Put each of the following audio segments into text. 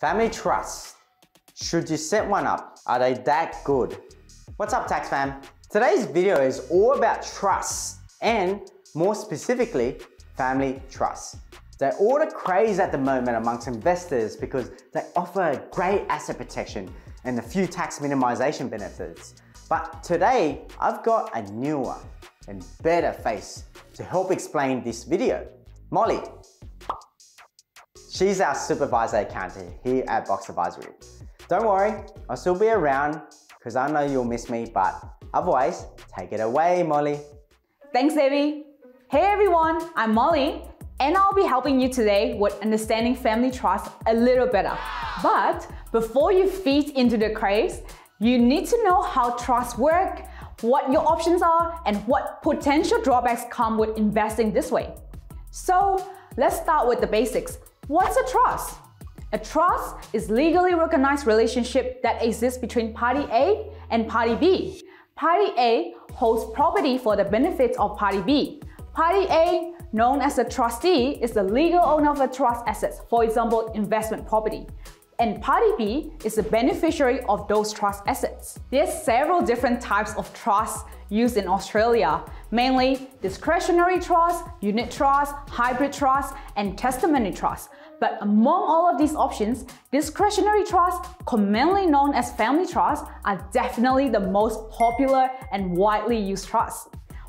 Family trusts. Should you set one up? Are they that good? What's up tax fam? Today's video is all about trusts and more specifically, family trusts. They're all the craze at the moment amongst investors because they offer great asset protection and a few tax minimization benefits. But today, I've got a newer and better face to help explain this video. Molly. She's our supervisor accountant here at Box Advisory. Don't worry, I'll still be around because I know you'll miss me, but otherwise, take it away, Molly. Thanks, Davie. Hey everyone, I'm Molly, and I'll be helping you today with understanding family trust a little better. But before you feed into the craze, you need to know how trusts work, what your options are, and what potential drawbacks come with investing this way. So let's start with the basics. What's a trust? A trust is legally recognized relationship that exists between party A and party B. Party A holds property for the benefits of party B. Party A, known as a trustee, is the legal owner of a trust assets, for example, investment property and party B is the beneficiary of those trust assets. There's several different types of trusts used in Australia, mainly discretionary trust, unit trust, hybrid trust, and testamentary trust. But among all of these options, discretionary trusts, commonly known as family trusts, are definitely the most popular and widely used trusts.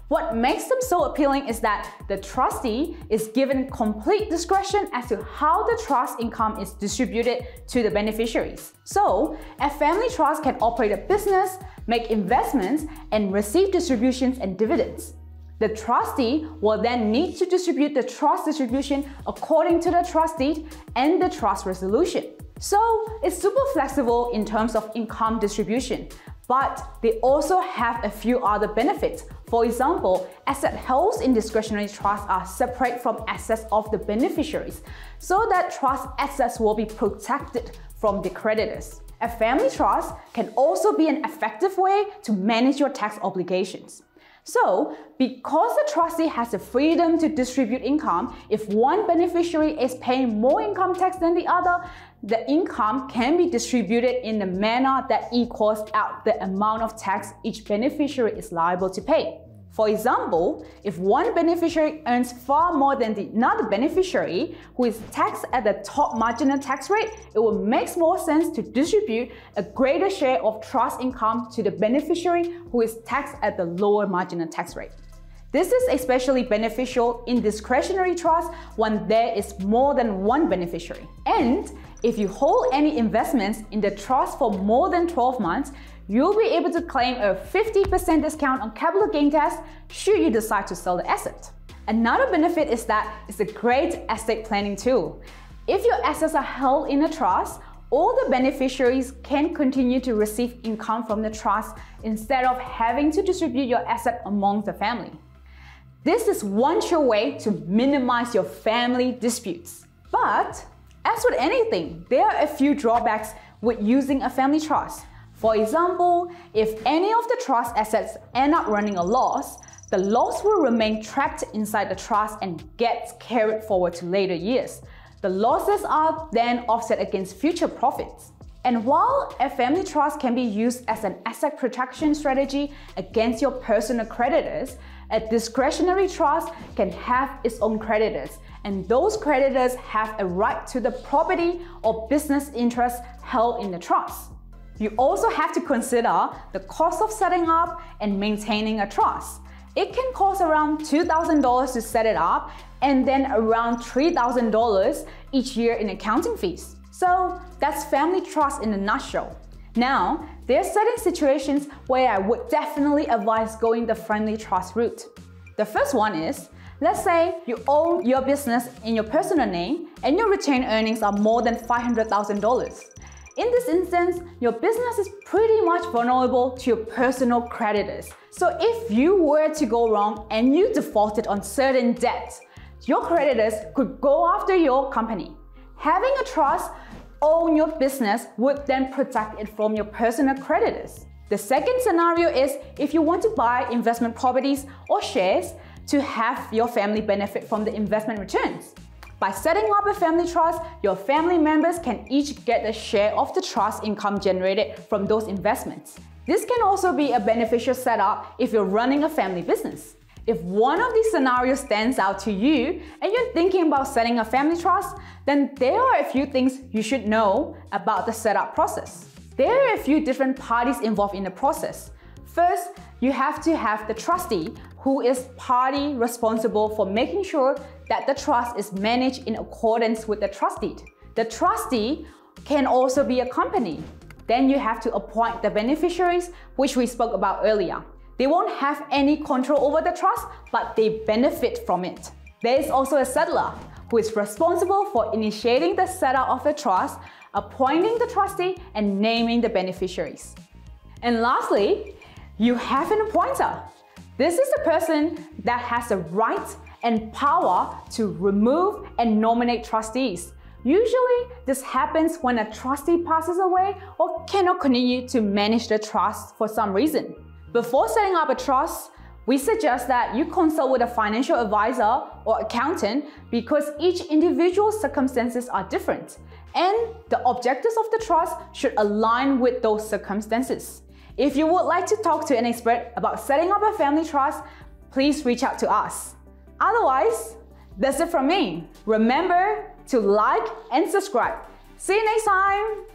What makes them so appealing is that the trustee is given complete discretion as to how the trust income is distributed to the beneficiaries. So, a family trust can operate a business, make investments, and receive distributions and dividends. The trustee will then need to distribute the trust distribution according to the trust deed and the trust resolution. So it's super flexible in terms of income distribution, but they also have a few other benefits. For example, asset held in discretionary trusts are separate from assets of the beneficiaries, so that trust assets will be protected from the creditors. A family trust can also be an effective way to manage your tax obligations. So, because the trustee has the freedom to distribute income, if one beneficiary is paying more income tax than the other, the income can be distributed in a manner that equals out the amount of tax each beneficiary is liable to pay. For example, if one beneficiary earns far more than the another beneficiary who is taxed at the top marginal tax rate, it will make more sense to distribute a greater share of trust income to the beneficiary who is taxed at the lower marginal tax rate. This is especially beneficial in discretionary trusts when there is more than one beneficiary. And if you hold any investments in the trust for more than 12 months, you'll be able to claim a 50% discount on capital gain tax should you decide to sell the asset. Another benefit is that it's a great estate planning tool. If your assets are held in a trust, all the beneficiaries can continue to receive income from the trust instead of having to distribute your asset among the family. This is one sure way to minimize your family disputes. But as with anything, there are a few drawbacks with using a family trust. For example, if any of the trust assets end up running a loss, the loss will remain trapped inside the trust and gets carried forward to later years. The losses are then offset against future profits. And while a family trust can be used as an asset protection strategy against your personal creditors, a discretionary trust can have its own creditors, and those creditors have a right to the property or business interests held in the trust. You also have to consider the cost of setting up and maintaining a trust. It can cost around $2,000 to set it up and then around $3,000 each year in accounting fees. So that's family trust in a nutshell. Now, there are certain situations where I would definitely advise going the family trust route. The first one is, let's say you own your business in your personal name and your retained earnings are more than $500,000. In this instance, your business is pretty much vulnerable to your personal creditors. So if you were to go wrong and you defaulted on certain debts, your creditors could go after your company. Having a trust own your business would then protect it from your personal creditors. The second scenario is if you want to buy investment properties or shares to have your family benefit from the investment returns. By setting up a family trust, your family members can each get a share of the trust income generated from those investments. This can also be a beneficial setup if you're running a family business. If one of these scenarios stands out to you and you're thinking about setting a family trust, then there are a few things you should know about the setup process. There are a few different parties involved in the process. First, you have to have the trustee who is party responsible for making sure that the trust is managed in accordance with the trust deed. The trustee can also be a company. Then you have to appoint the beneficiaries, which we spoke about earlier. They won't have any control over the trust, but they benefit from it. There is also a settlor who is responsible for initiating the setup of the trust, appointing the trustee, and naming the beneficiaries. And lastly, you have an appointer. This is the person that has the right and power to remove and nominate trustees. Usually, this happens when a trustee passes away or cannot continue to manage the trust for some reason. Before setting up a trust, we suggest that you consult with a financial advisor or accountant because each individual's circumstances are different and the objectives of the trust should align with those circumstances. If you would like to talk to an expert about setting up a family trust, please reach out to us. Otherwise, that's it from me. Remember to like and subscribe. See you next time!